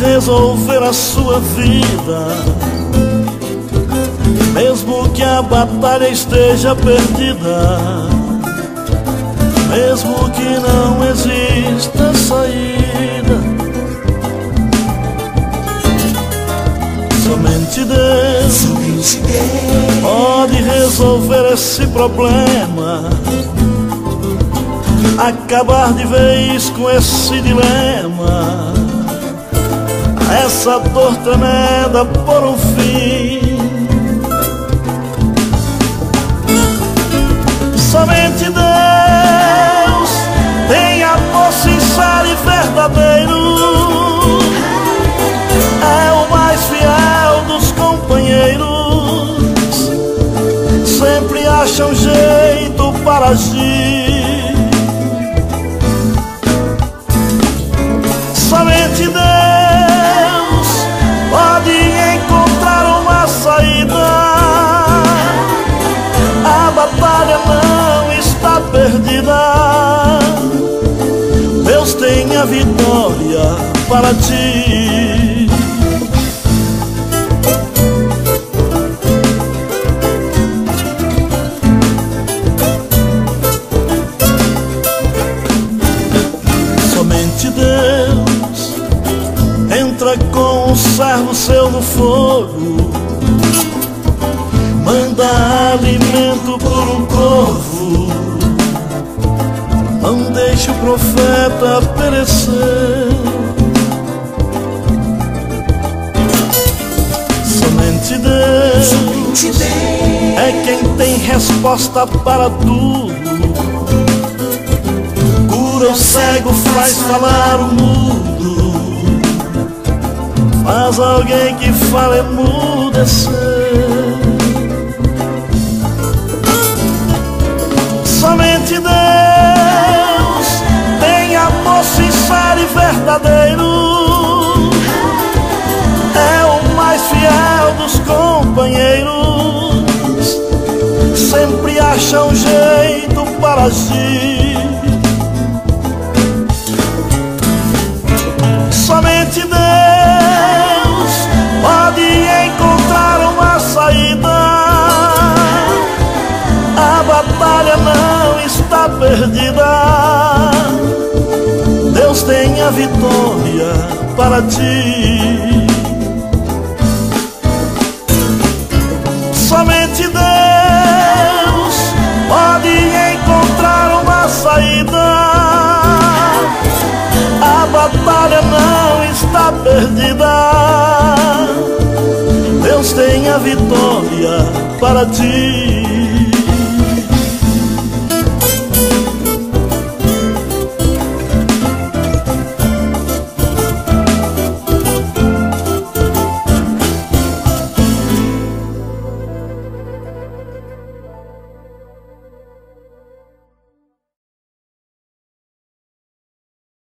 resolver a sua vida. Mesmo que a batalha esteja perdida, mesmo que não exista saída, somente Deus, somente Deus pode resolver esse problema. Acabar de vez com esse dilema, essa dor tremenda por um fim. Somente Deus tem amor sincero e verdadeiro, é o mais fiel dos companheiros, sempre acha um jeito para agir. Vitória para ti. Somente Deus entra com o servo seu no fogo, manda alimento por um o profeta perecer. Somente Deus Somente Deus é quem tem resposta para tudo. Cura o cego, faz falar o mudo. Faz alguém que fala. Somente dos companheiros. Sempre acha um jeito para agir. Somente Deus pode encontrar uma saída. A batalha não está perdida. Deus tem a vitória para ti. Para ti.